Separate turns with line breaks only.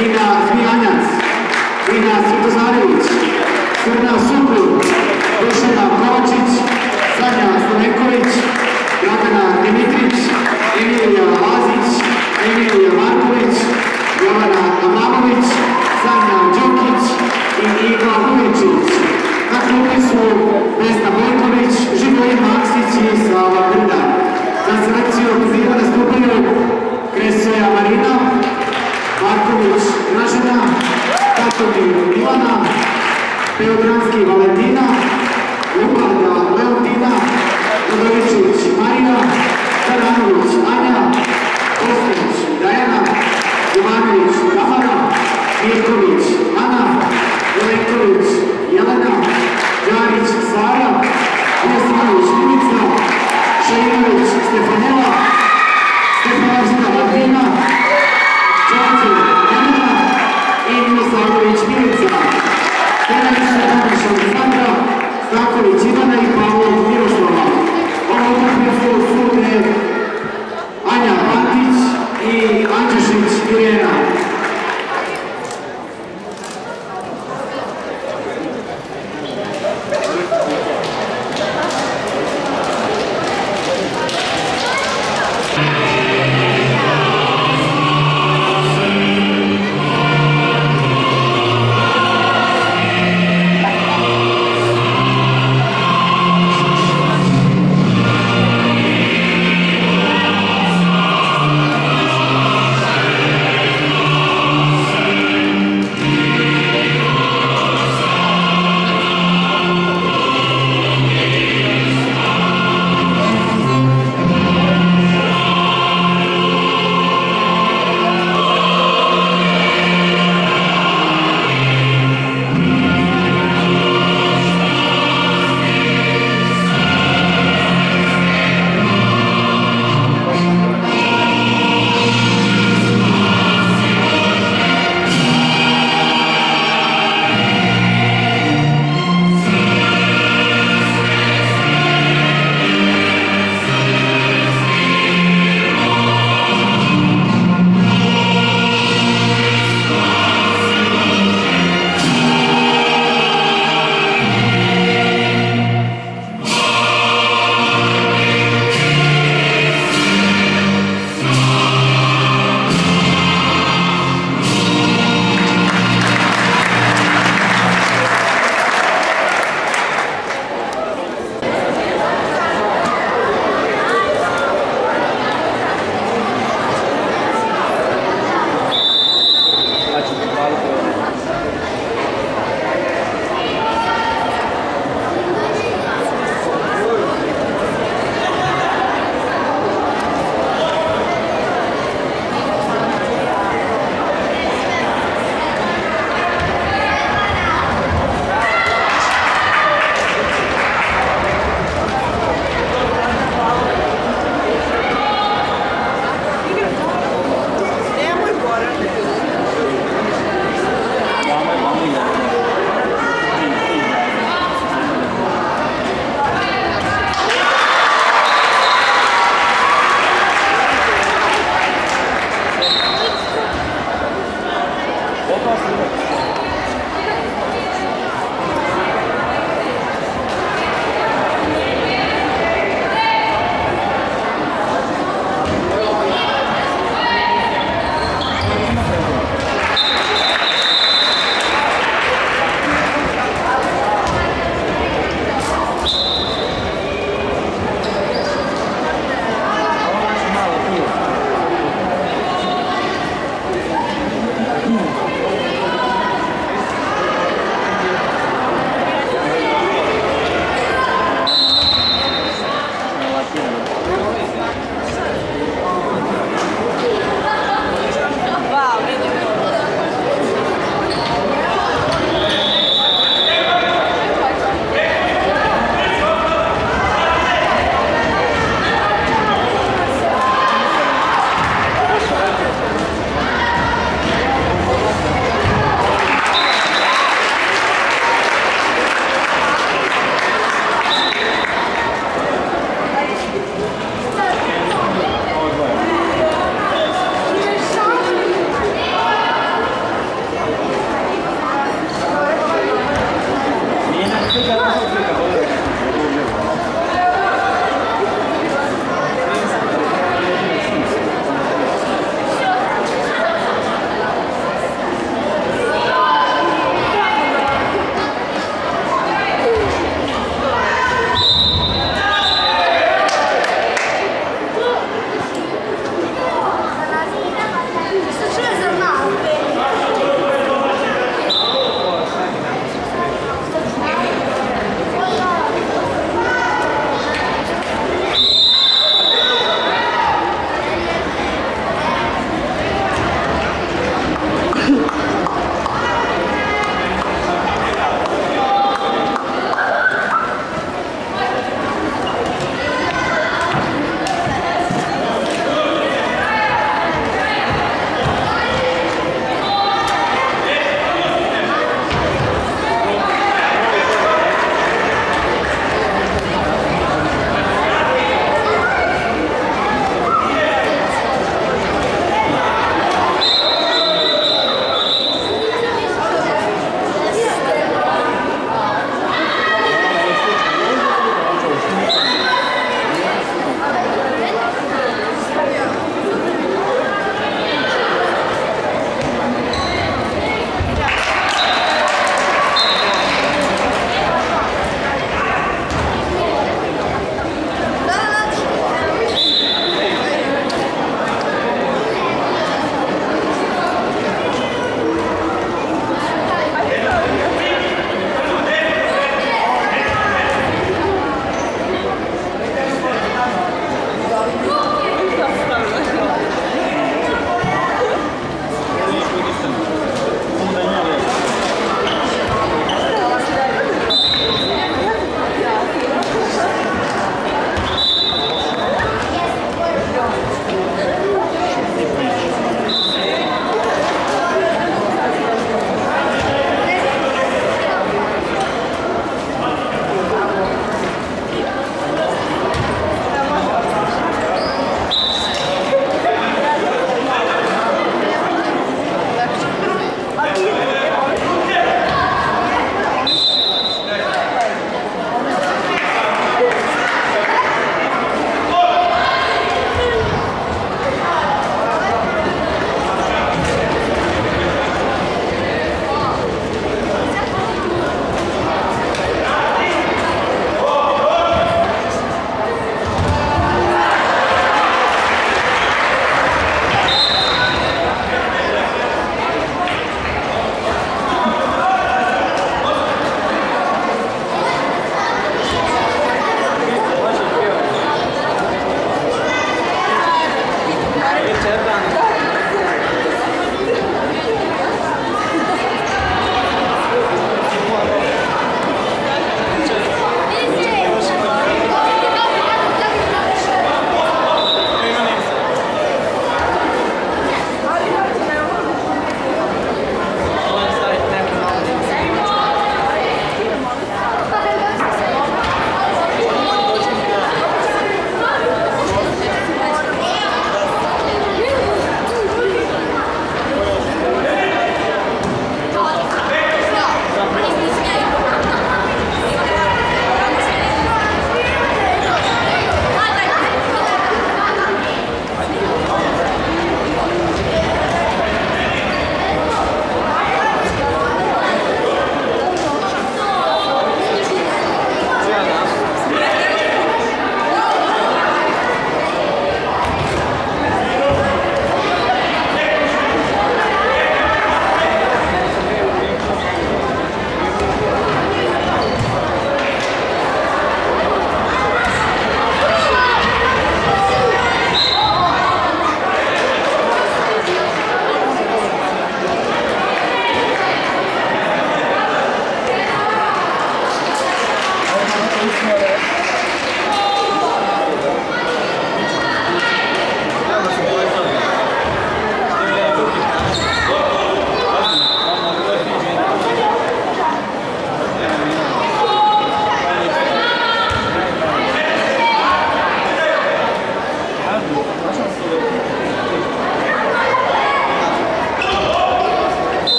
Nina Zmijanjac, Nina Svetozarević, Srna Supru, Dušana Kovačić, Sanja Slovenković, Dragana Dimitrić, Emilija Lazić, Emilija Marković, Jovana Amamović, Sanja Đokić i Ivo Uličić. Na klupi su Vesna Bojković, Živojin Maksić i Slava Brda. Za selekciju poziva nastupaju Kresoja Marina, Marković Gražina, Katovin Milana, Peotranski Valentina, Ljubarda Leontina, Udovičić Marija, Karanović Anja, Kostić Dajana, Jovanović Tamara, Mirković Ana, Jelenković Jelena, Jarić Sara, Jesinović Mimica, Šeinović Stefanela, Stefanovska Martina,